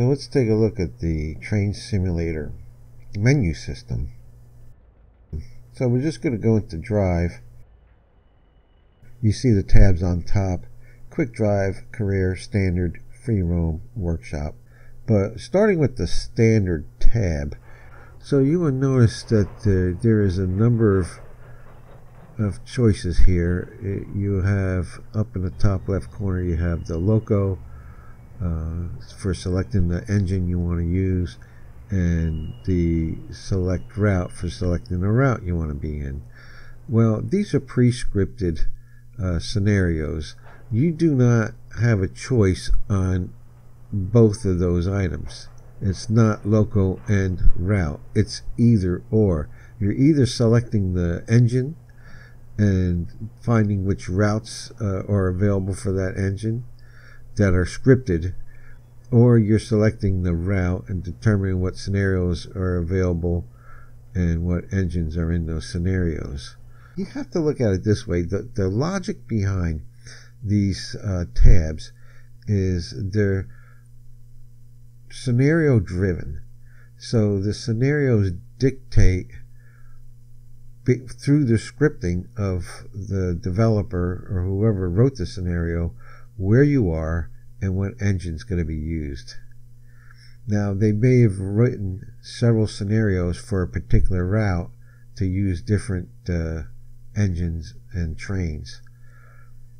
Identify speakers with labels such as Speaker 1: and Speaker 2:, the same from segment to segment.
Speaker 1: So let's take a look at the train simulator menu system. So we're just going to go into drive. You see the tabs on top. Quick drive, career, standard, free roam, workshop. But starting with the standard tab, so you will notice that uh, there is a number of of choices here. It, you have up in the top left corner, you have the loco uh, for selecting the engine you want to use, and the select route for selecting the route you want to be in. Well, these are pre-scripted uh, scenarios. You do not have a choice on both of those items. It's not loco and route. It's either or. You're either selecting the engine and finding which routes uh, are available for that engine that are scripted, or you're selecting the route and determining what scenarios are available and what engines are in those scenarios. You have to look at it this way the, the logic behind these uh, tabs is they're scenario driven. So the scenarios dictate through the scripting of the developer or whoever wrote the scenario where you are and what engine is going to be used. Now, they may have written several scenarios for a particular route to use different uh, engines and trains.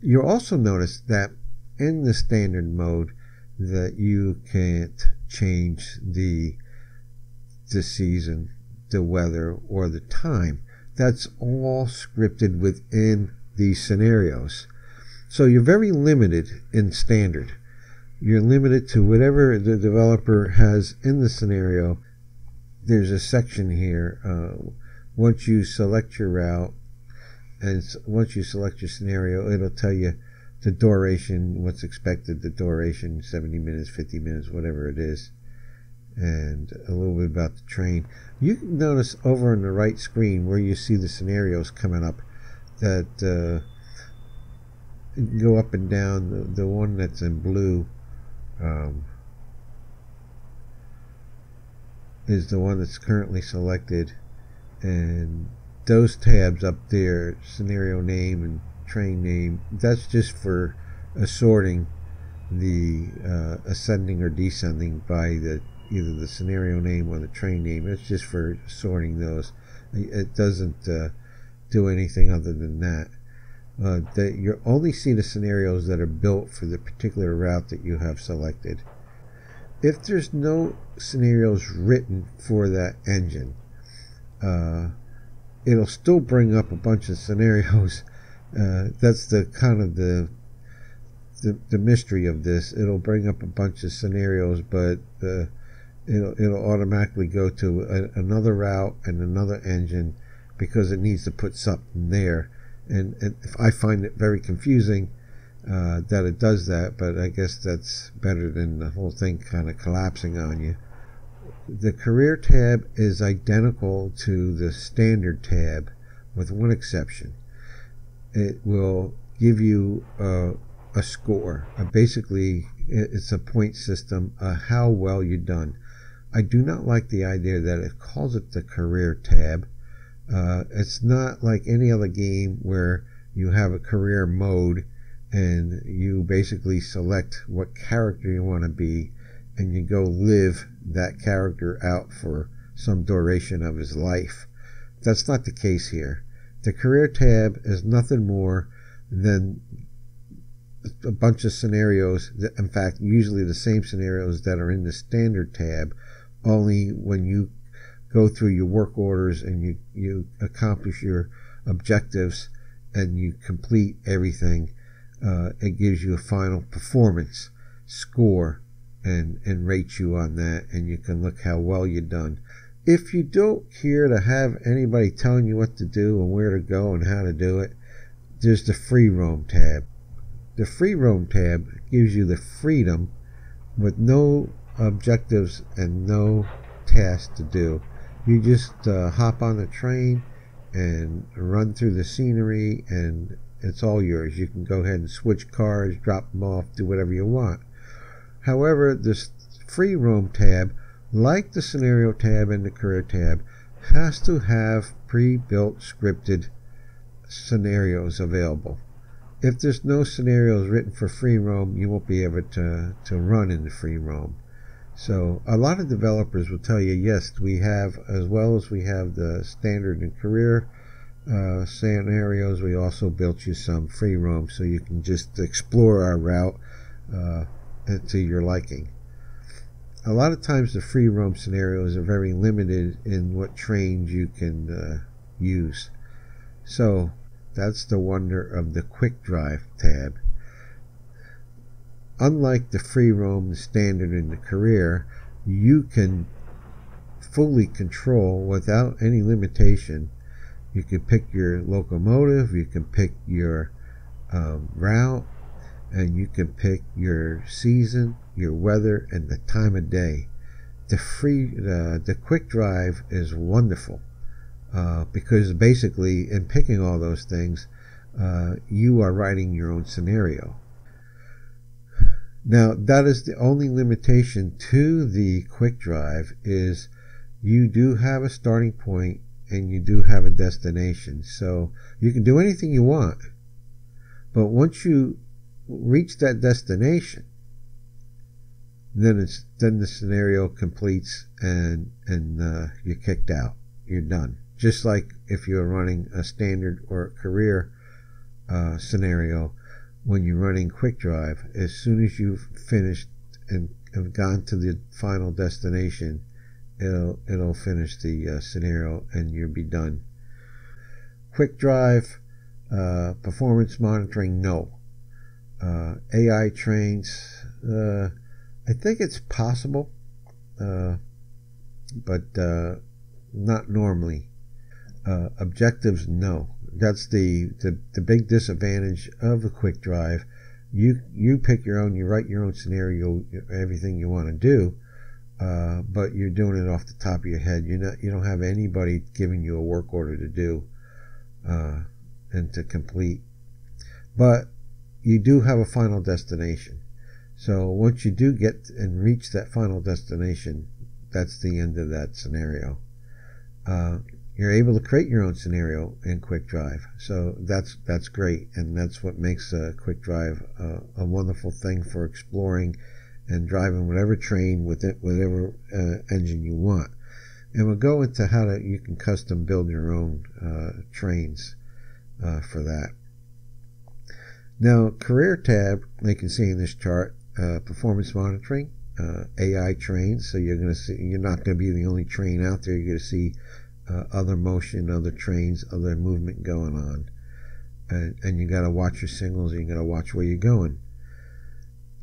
Speaker 1: You'll also notice that in the standard mode that you can't change the the season, the weather, or the time. That's all scripted within these scenarios. So you're very limited in standard. You're limited to whatever the developer has in the scenario. There's a section here. Uh, once you select your route, and once you select your scenario, it'll tell you the duration, what's expected, the duration, 70 minutes, 50 minutes, whatever it is, and a little bit about the train. You can notice over on the right screen where you see the scenarios coming up that uh, go up and down. The, the one that's in blue um, is the one that's currently selected, and those tabs up there, scenario name and train name, that's just for assorting the uh, ascending or descending by the either the scenario name or the train name. It's just for sorting those. It doesn't uh, do anything other than that. Uh, that you only see the scenarios that are built for the particular route that you have selected. If there's no scenarios written for that engine, uh, it'll still bring up a bunch of scenarios uh, that's the kind of the, the, the mystery of this. It'll bring up a bunch of scenarios, but uh, it'll it'll automatically go to a, another route and another engine because it needs to put something there. And, and I find it very confusing uh, that it does that, but I guess that's better than the whole thing kind of collapsing on you. The career tab is identical to the standard tab with one exception it will give you a, a score. Uh, basically, it's a point system, uh, how well you've done. I do not like the idea that it calls it the career tab. Uh, it's not like any other game where you have a career mode and you basically select what character you want to be and you go live that character out for some duration of his life. That's not the case here. The career tab is nothing more than a bunch of scenarios, that, in fact, usually the same scenarios that are in the standard tab, only when you go through your work orders and you, you accomplish your objectives and you complete everything, uh, it gives you a final performance score and, and rates you on that, and you can look how well you've done if you don't care to have anybody telling you what to do and where to go and how to do it, there's the free roam tab. The free roam tab gives you the freedom with no objectives and no tasks to do. You just uh, hop on the train and run through the scenery, and it's all yours. You can go ahead and switch cars, drop them off, do whatever you want. However, this free roam tab, like the scenario tab and the career tab, has to have pre-built scripted scenarios available. If there's no scenarios written for free roam, you won't be able to, to run in the free roam. So a lot of developers will tell you, yes, we have, as well as we have the standard and career uh, scenarios, we also built you some free roam so you can just explore our route uh, to your liking. A lot of times the free roam scenarios are very limited in what trains you can uh, use. So that's the wonder of the quick drive tab. Unlike the free roam, standard, in the career, you can fully control without any limitation you can pick your locomotive, you can pick your um, route, and you can pick your season, your weather, and the time of day. The free, the, the quick drive is wonderful uh, because basically, in picking all those things, uh, you are writing your own scenario. Now, that is the only limitation to the quick drive is you do have a starting point and you do have a destination. So you can do anything you want. But once you reach that destination, then it's then the scenario completes and and uh, you're kicked out. You're done. Just like if you're running a standard or career uh, scenario, when you're running quick drive, as soon as you've finished and have gone to the final destination, it'll it'll finish the uh, scenario and you'll be done. Quick drive, uh, performance monitoring, no. Uh, AI trains, uh, I think it's possible, uh, but uh, not normally. objectives, no. That's the, the the big disadvantage of a quick drive. You you pick your own, you write your own scenario, everything you want to do uh, but you're doing it off the top of your head. You're not, you don't have anybody giving you a work order to do uh, and to complete. But you do have a final destination. So once you do get and reach that final destination, that's the end of that scenario. Uh, you're able to create your own scenario in Quick Drive. So that's that's great, and that's what makes uh, QuickDrive uh, a wonderful thing for exploring and driving whatever train with it, whatever uh, engine you want. And we'll go into how to you can custom build your own uh, trains for that. Now, career tab, you can see in this chart, performance monitoring, AI trains. So you're going to see you're not going to be the only train out there. You're going to see uh, other motion, other trains, other movement going on, and, and you got to watch your signals. You got to watch where you're going.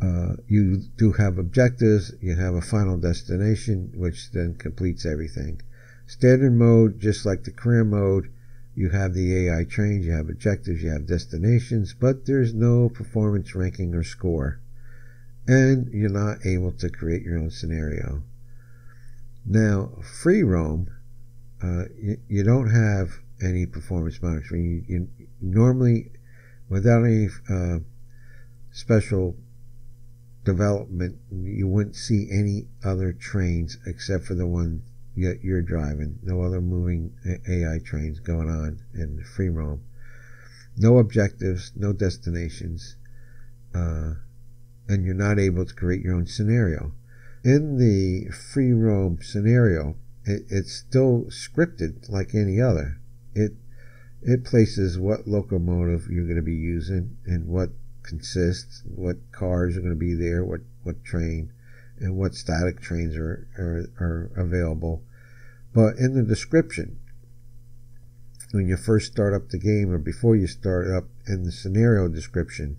Speaker 1: Uh, you do have objectives, you have a final destination, which then completes everything. Standard mode, just like the career mode, you have the AI trains, you have objectives, you have destinations, but there's no performance ranking or score. And you're not able to create your own scenario. Now, free roam, uh, you, you, don't have any performance monitoring. You, you normally, without any uh, special development, you wouldn't see any other trains except for the one you're driving. No other moving AI trains going on in free roam. No objectives, no destinations, uh, and you're not able to create your own scenario. In the free roam scenario, it, it's still scripted like any other. It it places what locomotive you're going to be using and what consists, what cars are going to be there, what, what train, and what static trains are, are, are available. But in the description, when you first start up the game or before you start up in the scenario description,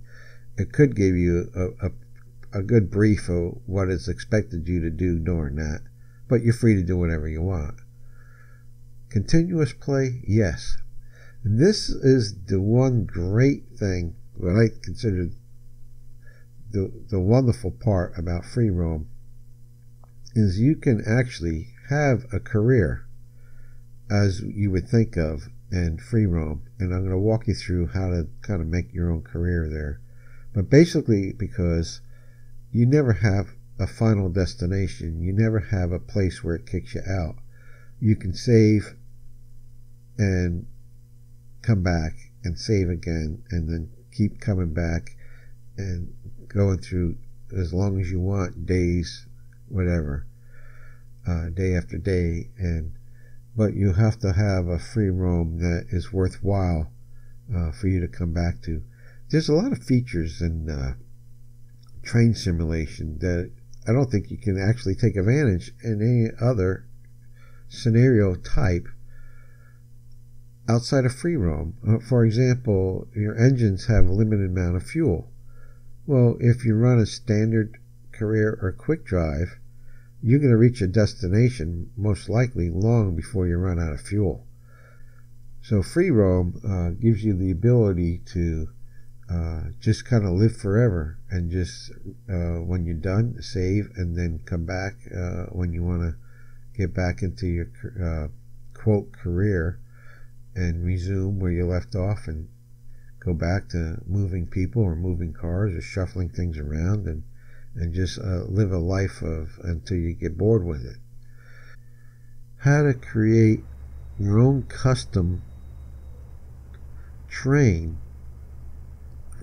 Speaker 1: it could give you a, a, a good brief of what is expected you to do during that. But you're free to do whatever you want. Continuous play, yes. This is the one great thing what I consider the, the wonderful part about free roam is you can actually have a career as you would think of in free roam. And I'm going to walk you through how to kind of make your own career there. But basically, because you never have a final destination. You never have a place where it kicks you out. You can save and come back and save again and then keep coming back and going through as long as you want days whatever uh, day after day and but you have to have a free roam that is worthwhile uh, for you to come back to there's a lot of features in uh, train simulation that I don't think you can actually take advantage in any other scenario type outside of free roam. Uh, for example, your engines have a limited amount of fuel. Well, if you run a standard career or quick drive, you're going to reach a destination most likely long before you run out of fuel. So free roam uh, gives you the ability to uh, just kind of live forever and just uh, when you're done save and then come back uh, when you want to get back into your uh, quote career and resume where you left off and go back to moving people or moving cars or shuffling things around and and just uh, live a life of until you get bored with it. How to create your own custom train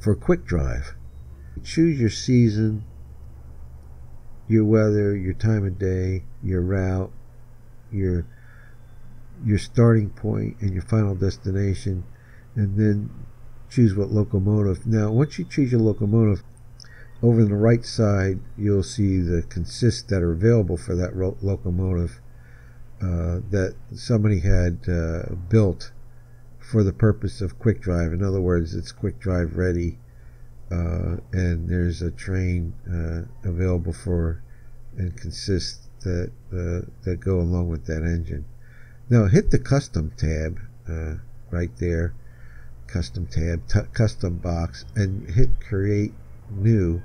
Speaker 1: for a quick drive. Choose your season, your weather, your time of day, your route, your your starting point and your final destination, and then choose what locomotive. Now, once you choose your locomotive, over on the right side, you'll see the consists that are available for that locomotive uh, that somebody had uh, built for the purpose of quick drive. In other words, it's quick drive ready, uh, and there's a train uh, available for and consists that uh, that go along with that engine. Now hit the custom tab uh, right there, custom tab, t- custom box, and hit create new.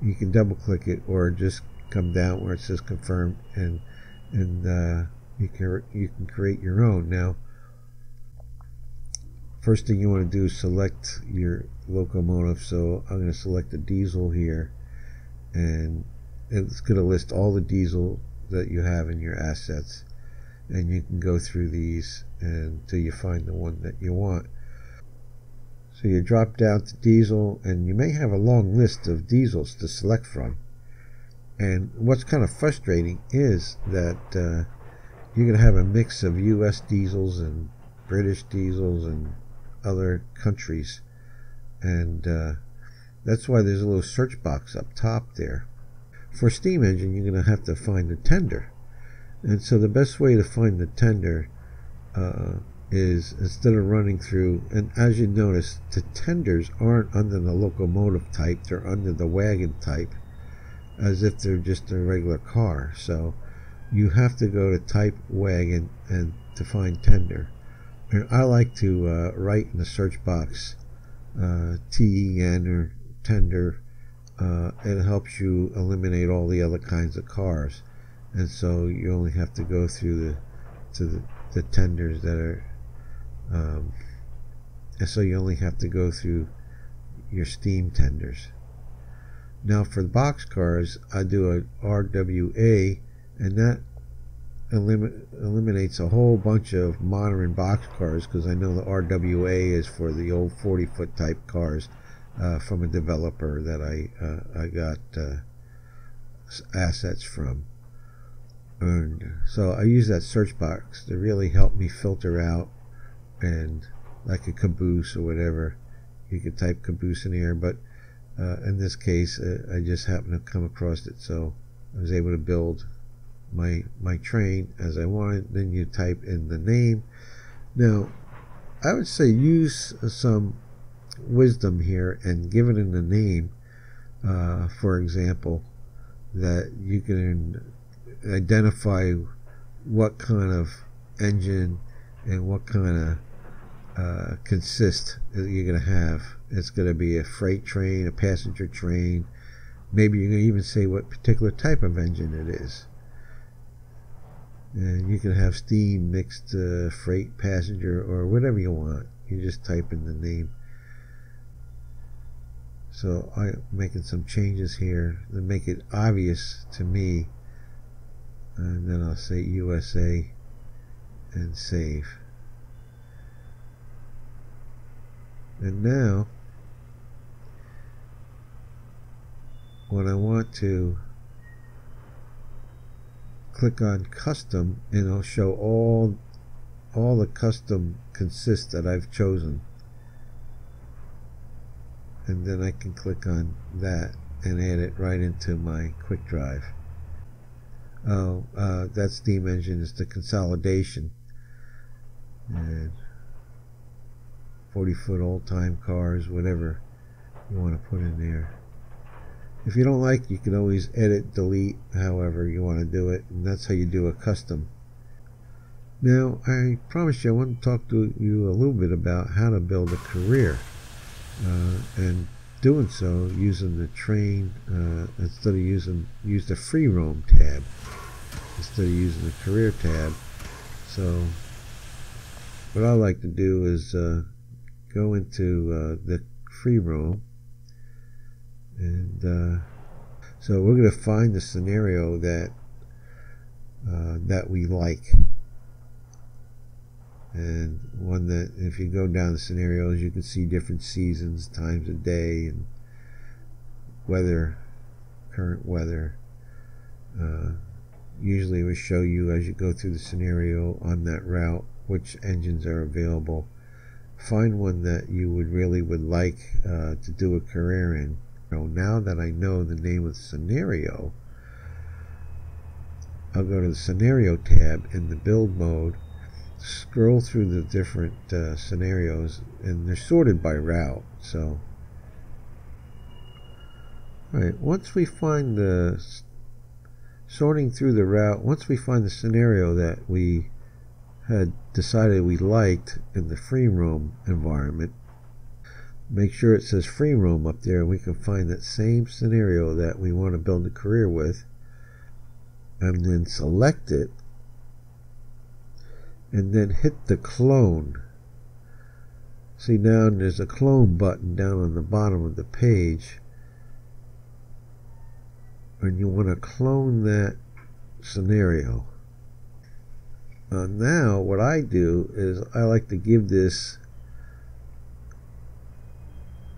Speaker 1: You can double click it or just come down where it says confirm and and uh, you can you can create your own. Now, first thing you want to do is select your locomotive. So I'm going to select a diesel here, and it's going to list all the diesel that you have in your assets and you can go through these until you find the one that you want. So you drop down to diesel, and you may have a long list of diesels to select from. And what's kind of frustrating is that uh, you're going to have a mix of U.S. diesels and British diesels and other countries. And uh, that's why there's a little search box up top there. For steam engine, you're going to have to find the tender. And so the best way to find the tender uh, is instead of running through, and as you notice, the tenders aren't under the locomotive type, they're under the wagon type, as if they're just a regular car. So you have to go to type wagon and to find tender. And I like to uh, write in the search box uh, TEN or tender. Uh, it helps you eliminate all the other kinds of cars and so you only have to go through the to the, the tenders that are um, and so you only have to go through your steam tenders now for the box cars I do a RWA and that elim- eliminates a whole bunch of modern box cars because I know the RWA is for the old 40 foot type cars uh, from a developer that I uh, I got uh, assets from and so I use that search box to really help me filter out and like a caboose or whatever. You could type caboose in here, but uh, in this case, uh, I just happened to come across it, so I was able to build my my train as I wanted. Then you type in the name. Now, I would say use some wisdom here and give it in the name. Uh, for example, that you can identify what kind of engine and what kind of uh, consist you're going to have. It's going to be a freight train, a passenger train. Maybe you can even say what particular type of engine it is. And you can have steam, mixed uh, freight, passenger, or whatever you want. You just type in the name. So I'm making some changes here to make it obvious to me. And then I'll say USA and save. And now, when I want to click on custom, and it'll show all all the custom consists that I've chosen. And then I can click on that and add it right into my quick drive. Oh uh, that steam engine is the consolidation. And 40 foot old time cars whatever you want to put in there if you don't like you can always edit delete however you want to do it and that's how you do a custom. Now I promised you I want to talk to you a little bit about how to build a career uh, and doing so using the train uh, instead of using use the free roam tab instead of using the career tab. So what I like to do is uh, go into uh, the free roam and uh, so we're going to find the scenario that uh, that we like. And one that if you go down the scenarios you can see different seasons times of day and weather current weather. Uh, usually we show you as you go through the scenario on that route which engines are available. Find one that you would really would like uh, to do a career in so now that I know the name of the scenario I'll go to the scenario tab in the build mode scroll through the different uh, scenarios and they're sorted by route so. Alright, once we find the sorting through the route, once we find the scenario that we had decided we liked in the free roam environment, make sure it says free roam up there and we can find that same scenario that we want to build a career with and then select it and then hit the clone. See now there's a clone button down on the bottom of the page and you want to clone that scenario. Uh, now what I do is I like to give this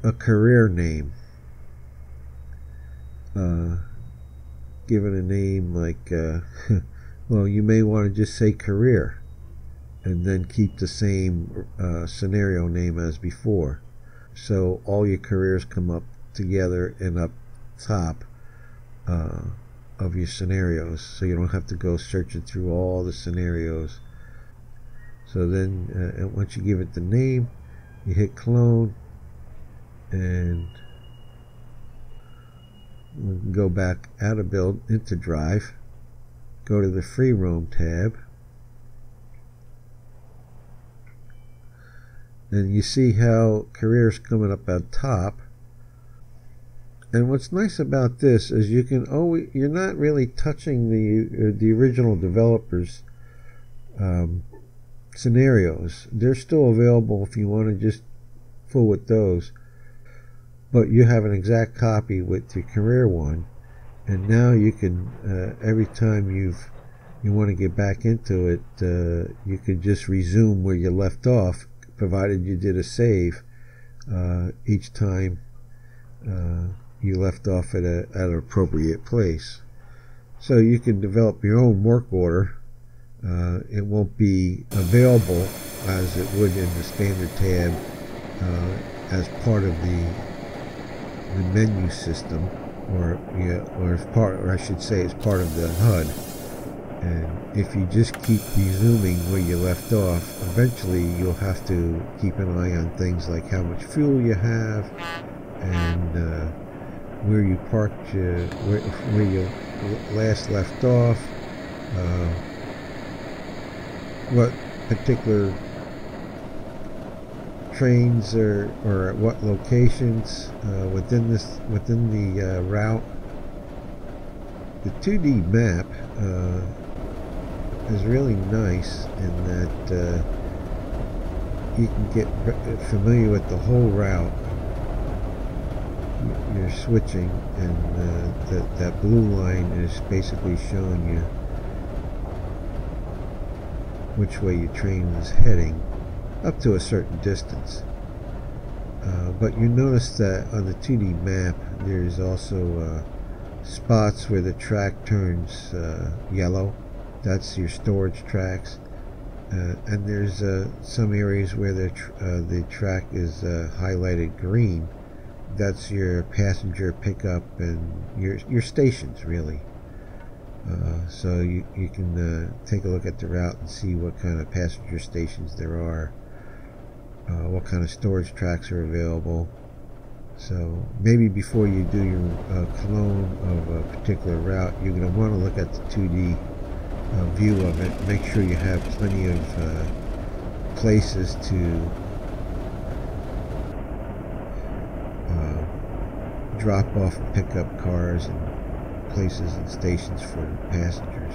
Speaker 1: a career name. Uh, give it a name like, uh, well, you may want to just say career and then keep the same uh, scenario name as before. So all your careers come up together and up top uh, of your scenarios so you don't have to go searching through all the scenarios. So then uh, once you give it the name, you hit clone and go back out of build into drive, go to the free roam tab, and you see how careers coming up on top. And what's nice about this is you can always you're not really touching the uh, the original developers um, scenarios. They're still available if you want to just fool with those but you have an exact copy with your career one and now you can uh, every time you've you want to get back into it uh, you can just resume where you left off provided you did a save uh, each time uh, you left off at, a, at an appropriate place. So you can develop your own work order. Uh, it won't be available as it would in the standard tab uh, as part of the the menu system, or yeah, or as part, or I should say, as part of the HUD. And if you just keep resuming where you left off, eventually you'll have to keep an eye on things like how much fuel you have and uh, where you parked, uh, where, where you last left off, uh, what particular trains are, or at what locations uh, within this within the uh, route. The 2D map uh, is really nice in that uh, you can get familiar with the whole route you're switching, and uh, that, that blue line is basically showing you which way your train is heading up to a certain distance. Uh, but you notice that on the 2D map there's also uh, spots where the track turns uh, yellow. That's your storage tracks. Uh, and there's uh, some areas where the, tr uh, the track is highlighted green. That's your passenger pickup and your, your stations really. so you, you can take a look at the route and see what kind of passenger stations there are uh, what kind of storage tracks are available. So maybe before you do your uh, clone of a particular route, you're going to want to look at the 2D uh, view of it. Make sure you have plenty of uh, places to uh, drop off and pick up cars and places and stations for passengers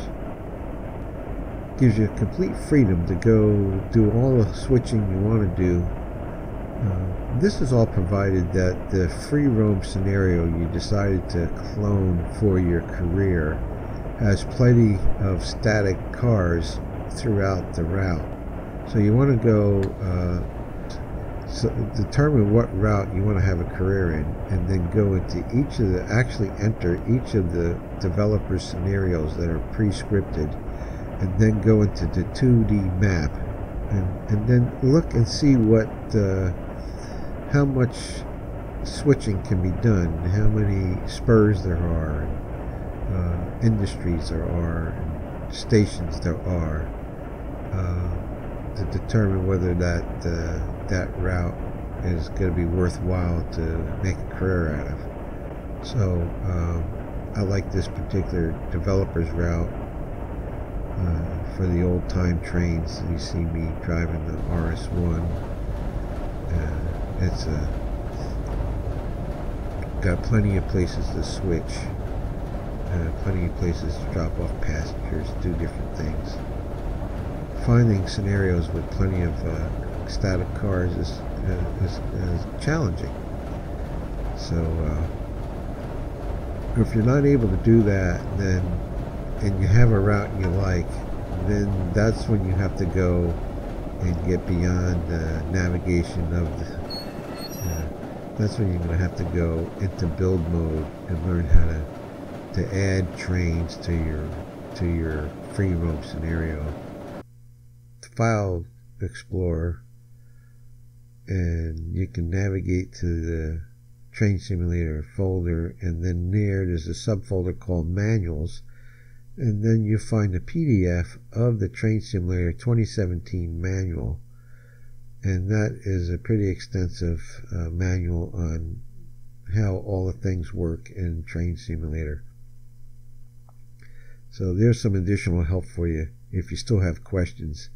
Speaker 1: gives you complete freedom to go do all the switching you want to do. Uh, this is all provided that the free roam scenario you decided to clone for your career has plenty of static cars throughout the route. So you want to go uh, so determine what route you want to have a career in and then go into each of the actually enter each of the developer scenarios that are pre-scripted and then go into the 2D map. And, and then look and see what uh, how much switching can be done how many spurs there are uh, industries there are and stations there are uh, to determine whether that uh, that route is going to be worthwhile to make a career out of. So um, I like this particular developer's route uh, for the old time trains. You see me driving the RS1. Uh, it's a got plenty of places to switch, uh, plenty of places to drop off passengers, do different things. Finding scenarios with plenty of uh, static cars is, is, is challenging. So if you're not able to do that, then and you have a route you like, then that's when you have to go and get beyond the navigation of the. Uh, that's when you're going to have to go into build mode and learn how to to add trains to your to your free roam scenario. File Explorer, and you can navigate to the train simulator folder, and then there there's a subfolder called manuals and then you find a PDF of the Train Simulator 2017 manual, and that is a pretty extensive uh, manual on how all the things work in Train Simulator. So there's some additional help for you if you still have questions.